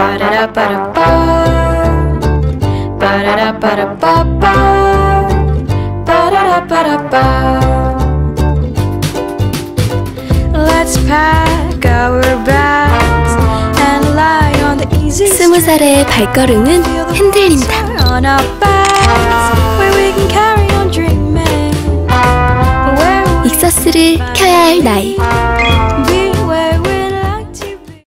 Ba-da-da-ba-da-ba. Ba-da-da-ba-da-ba-ba. Ba-da-da-ba-da-ba. Let's pack our bags and lie on the easy 스무 살의 발걸음은 흔들린다. on our backs where we can carry on dreaming. 익서스를 켜야 할 나이.